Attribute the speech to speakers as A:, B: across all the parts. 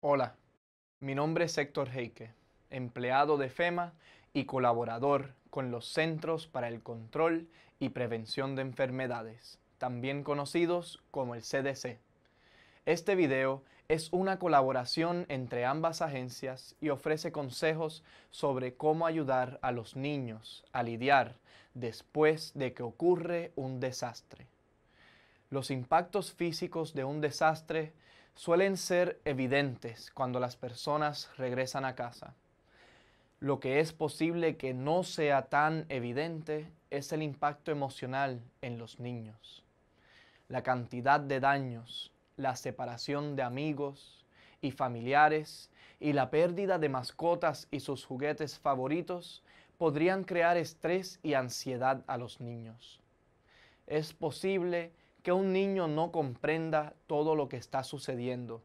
A: Hola, mi nombre es Héctor Heike, empleado de FEMA y colaborador con los Centros para el Control y Prevención de Enfermedades, también conocidos como el CDC. Este video es una colaboración entre ambas agencias y ofrece consejos sobre cómo ayudar a los niños a lidiar después de que ocurre un desastre. Los impactos físicos de un desastre suelen ser evidentes cuando las personas regresan a casa. Lo que es posible que no sea tan evidente es el impacto emocional en los niños. La cantidad de daños, la separación de amigos y familiares y la pérdida de mascotas y sus juguetes favoritos podrían crear estrés y ansiedad a los niños. Es posible que un niño no comprenda todo lo que está sucediendo,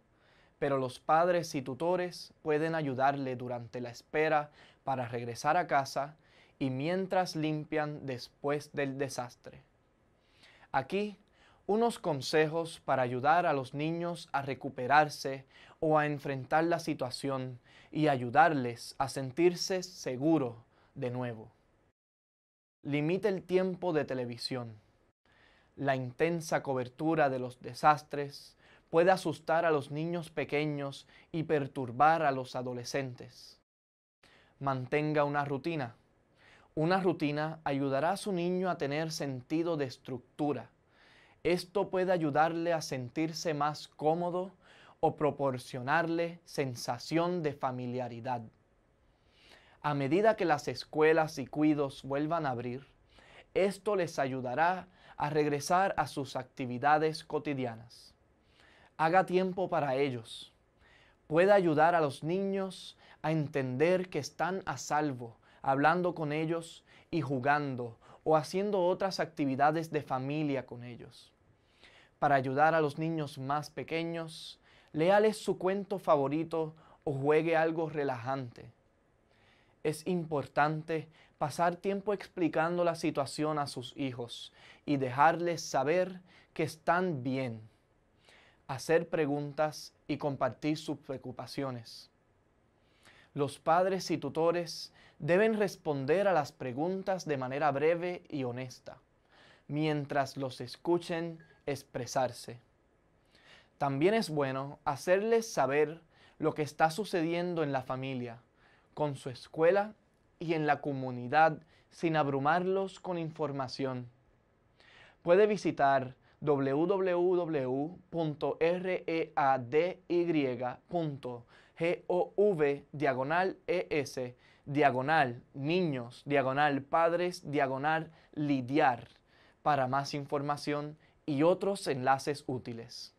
A: pero los padres y tutores pueden ayudarle durante la espera para regresar a casa y mientras limpian después del desastre. Aquí, unos consejos para ayudar a los niños a recuperarse o a enfrentar la situación y ayudarles a sentirse seguro de nuevo. Limite el tiempo de televisión la intensa cobertura de los desastres puede asustar a los niños pequeños y perturbar a los adolescentes. Mantenga una rutina. Una rutina ayudará a su niño a tener sentido de estructura. Esto puede ayudarle a sentirse más cómodo o proporcionarle sensación de familiaridad. A medida que las escuelas y cuidos vuelvan a abrir, esto les ayudará a regresar a sus actividades cotidianas. Haga tiempo para ellos. Puede ayudar a los niños a entender que están a salvo, hablando con ellos y jugando o haciendo otras actividades de familia con ellos. Para ayudar a los niños más pequeños, léales su cuento favorito o juegue algo relajante es importante pasar tiempo explicando la situación a sus hijos y dejarles saber que están bien. Hacer preguntas y compartir sus preocupaciones. Los padres y tutores deben responder a las preguntas de manera breve y honesta, mientras los escuchen expresarse. También es bueno hacerles saber lo que está sucediendo en la familia con su escuela y en la comunidad sin abrumarlos con información. Puede visitar www.ready.gov diagonal es diagonal niños diagonal padres diagonal lidiar para más información y otros enlaces útiles.